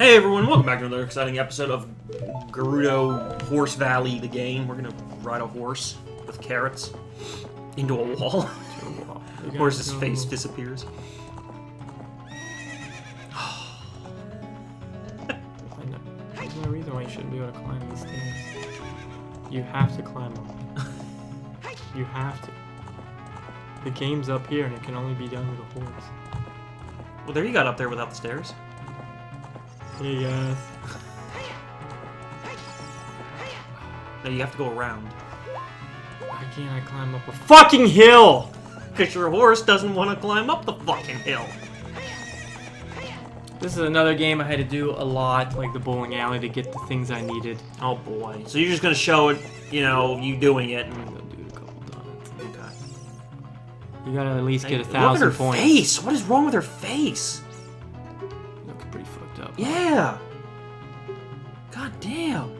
Hey everyone, welcome back to another exciting episode of Gerudo Horse Valley, the game. We're gonna ride a horse with carrots into a wall. Horse's face disappears. There's no reason why you shouldn't be able to climb these things. You have to climb them. You have to. The game's up here and it can only be done with a horse. Well, there you got up there without the stairs. Hey guys. Now you have to go around. Why can't I climb up a fucking hill? Because your horse doesn't want to climb up the fucking hill. This is another game I had to do a lot, like the bowling alley, to get the things I needed. Oh boy. So you're just gonna show it, you know, you doing it. I'm gonna do it a couple times. Okay. You gotta at least get a thousand Look at thousand her points. face. What is wrong with her face? Looks pretty fucked up. Yeah. God damn.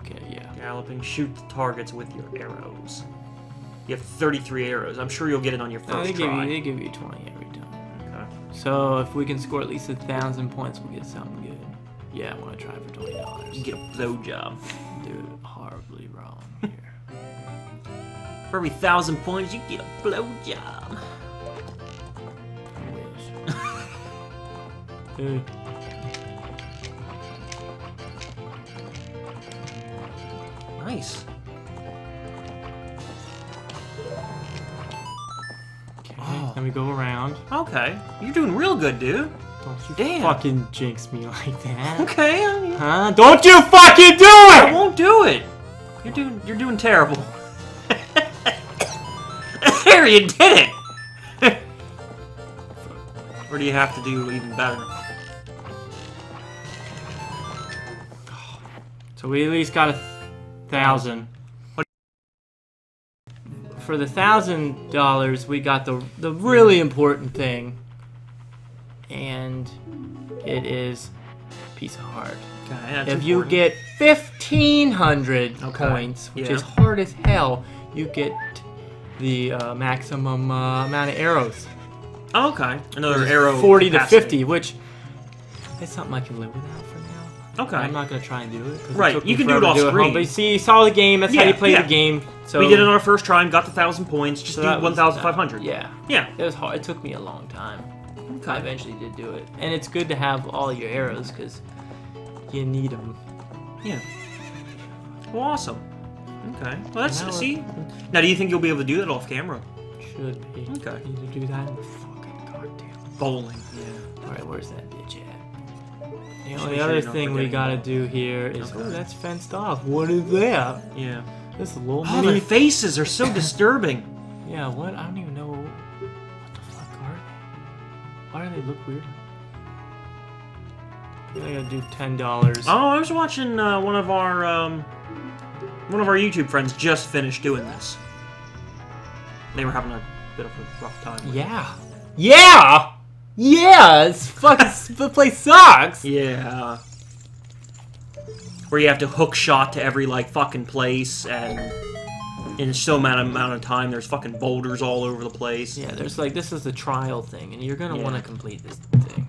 Okay, yeah. Galloping, shoot the targets with your arrows. You have 33 arrows. I'm sure you'll get it on your No, they first give try. you they give you 20 every time. Okay. So if we can score at least a thousand points, we'll get something good. Yeah, I want to try for twenty dollars. You get a blowjob. Do it horribly wrong here. For every thousand points, you get a blowjob. Hey, Nice. okay, Oh. then we go around. Okay. You're doing real good, dude. Don't you Damn. fucking jinx me like that. Okay. I, mean, Huh? Don't you fucking do it! I won't do it. You're doing. You're doing terrible. there, you did it. or do you have to do even better? So we at least got a thousand. For the thousand dollars, we got the the really important thing, and it is piece of heart. Okay. That's if you important. get fifteen hundred Okay. points, which Yeah. is hard as hell, you get the uh, maximum uh, amount of arrows. Oh, okay. Another arrow. forty to fifty, which is something I can live without. Okay. I'm not gonna try and do it. Right, took you can do it off screen. But you see, you saw the game. That's how Yeah, you play yeah. the game. So we did it on our first try and got the thousand points. Just so do uh, one thousand five hundred. Yeah, Yeah. it was hard. It took me a long time. I eventually did do it, and it's good to have all your arrows because you need them. Yeah. Well, awesome. Okay. Well, that's Now- see. Now, do you think you'll be able to do that off camera? Should be. Okay. Need to do that in the fucking goddamn. Bowling. Yeah. All right, where's that bitch at? The only sure other thing we gotta do here is Okay. oh, that's fenced off. What is that? Yeah. This a little Oh, mini. their faces are so disturbing. Yeah, what? I don't even know. What the fuck are they? Why do they look weird? I gotta do ten dollars. Oh, I was watching uh, one of our um, one of our YouTube friends just finished doing this. They were having a bit of a rough time. Yeah. it. Yeah. Yeah. Yeah. It's fucking. the place sucks. Yeah. Where you have to hook shot to every like fucking place, and in so amount amount of time, there's fucking boulders all over the place. Yeah, there's like this is the trial thing, and you're gonna Yeah. want to complete this thing.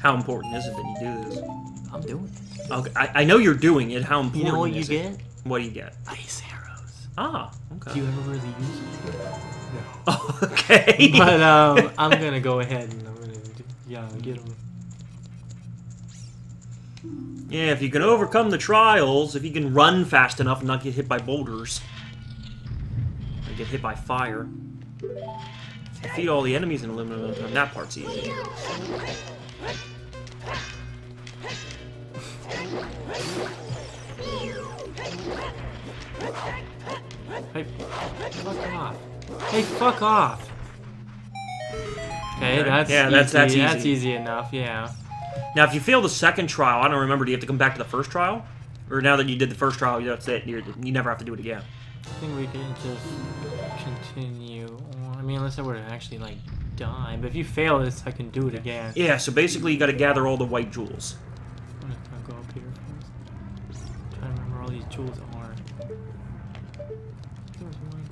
How important is it that you do this? I'm doing it. Okay, I, I know you're doing it. How important? You important? know what you is it? get? What do you get? Ice arrows. Ah, okay. Do you ever really use them? Oh, okay. but um, I'm gonna go ahead and I'm gonna do, yeah get them. yeah, if you can overcome the trials, if you can run fast enough and not get hit by boulders, or get hit by fire, defeat all the enemies in a limited amount time. That part's easy. Hey, fuck off. Hey, fuck off. Okay, Okay. that's Yeah, that's- easy. that's That's easy. easy enough. Yeah. Now, if you fail the second trial, I don't remember. Do you have to come back to the first trial, or now that you did the first trial, that's it? You're, you never have to do it again. I think we can just continue. I mean, unless I were to actually like die. But if you fail this, I can do it again. Yeah. So basically, you got to gather all the white jewels. I'm gonna go up here first. trying to remember all these jewels are. There was one.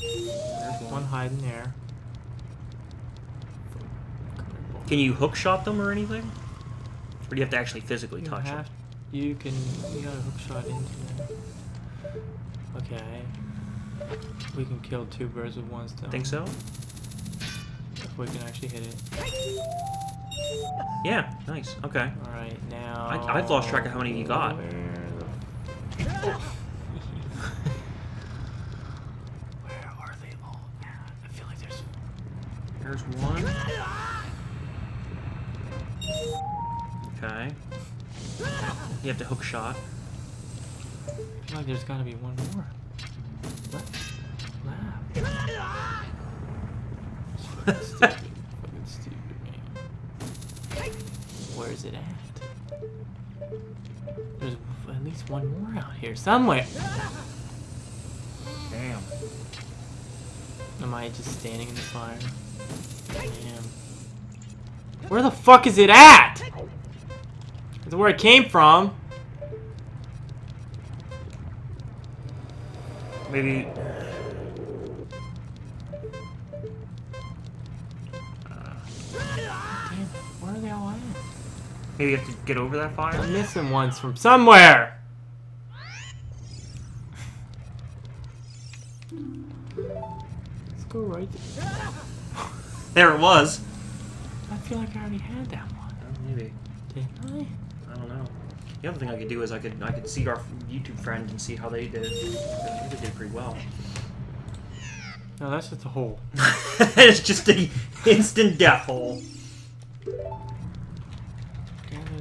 There's One hiding there. Can you hook shot them or anything? Or do you have to actually physically You touch have, them? you can, you got a hook shot into them. Okay. We can kill two birds with one stone. Think so? If we can actually hit it. Yeah, nice. Okay. Alright, now... I- I've lost track of how many you got. Where the... Okay. You have to hook shot. I feel like there's gotta be one more. Left. Left. Fucking stupid. Fucking stupid, man. Where's it at? There's at least one more out here somewhere. Damn. Am I just standing in the fire? I am. Where the fuck is it at? Is where it came from? Maybe. Where are they all at? Maybe you have to get over that fire? I'm missing ones from somewhere. Let's go right there. There it was. I feel like I already had that one. maybe. Didn't I don't know. The other thing I could do is I could I could see our YouTube friend and see how they did. They did pretty well. I? No, that's just a hole. it's just a instant death hole. Gather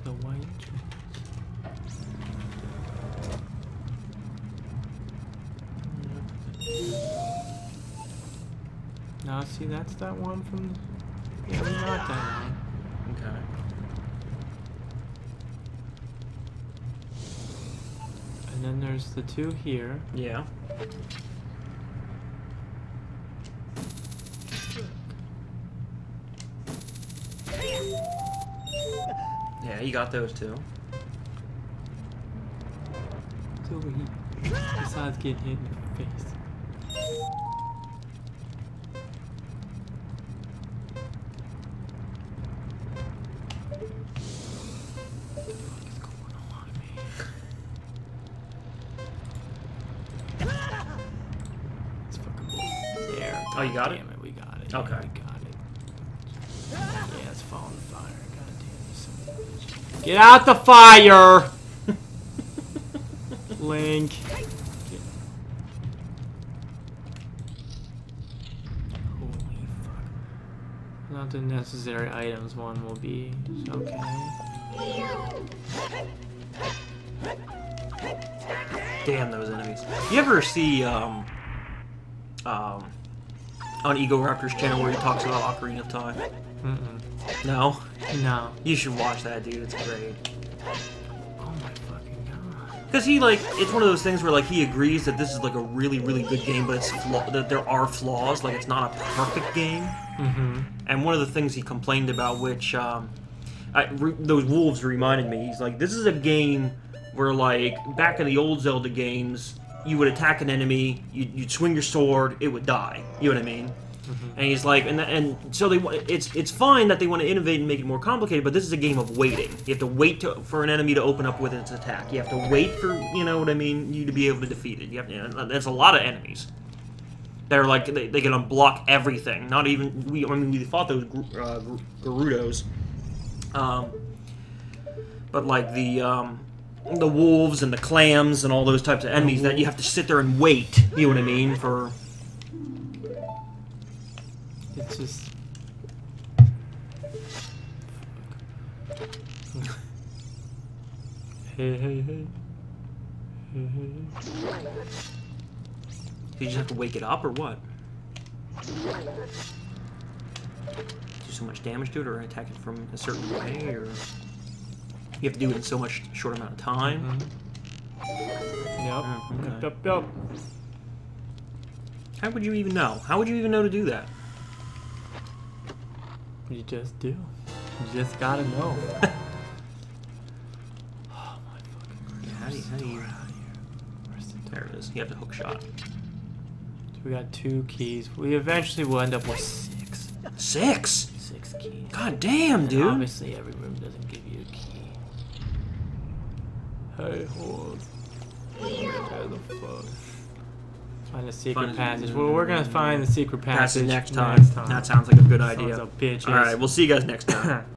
the white trees. Now, see, that's that one from. Yeah, we got that one. Okay. And then there's the two here. Yeah. Yeah, he got those two. It's over here. Besides getting hit in the face. You got it? Damn it, we got it. Okay. Yeah, we got it. Yeah, it's falling fire. God damn you, son of a bitch. Get out the fire! Link. Holy fuck. Not the necessary items one will be. Okay. Damn those enemies. You ever see um um on Egoraptor's channel where he talks about Ocarina of Time? Mm-mm. No? No. You should watch that, dude. It's great. Oh my fucking god. Because he like, it's one of those things where like he agrees that this is like a really, really good game, but it's flaw- that there are flaws. Like it's not a perfect game. Mm-hmm. And one of the things he complained about, which um, I, those wolves reminded me, he's like, this is a game where like back in the old Zelda games, you would attack an enemy, you'd, you'd swing your sword, it would die. You know what I mean? And he's like, and and so they it's it's fine that they want to innovate and make it more complicated, but this is a game of waiting. You have to wait to, for an enemy to open up with its attack. You have to wait for you know what I mean, you to be able to defeat it. You have to, and there's a lot of enemies. They're like they, they can unblock everything. Not even we. I mean, we fought those uh, Gerudos, um, but like the um, the wolves and the clams and all those types of enemies that you have to sit there and wait. You know what I mean for. It's just. hey, hey, hey. Hey, hey. You just have to wake it up, or what? Do so much damage to it, or attack it from a certain way, or you have to do it in so much short amount of time. Mhm. Yep. Oh, okay. Yep, yep, yep. How would you even know? How would you even know to do that? You just do. You just gotta know. oh my fucking Yeah, how do you- how do you- Door out here. Where's the? There it is. You have to hook shot. So we got two keys. We eventually will end up with six. Six. six keys. God damn, And dude. Obviously, every room doesn't give you a key. Hey, horse. Where the fuck? Find the secret Find- passage. Well, we're gonna find the secret That's passage it next time. That sounds like a good Sons idea. All right, we'll see you guys next time.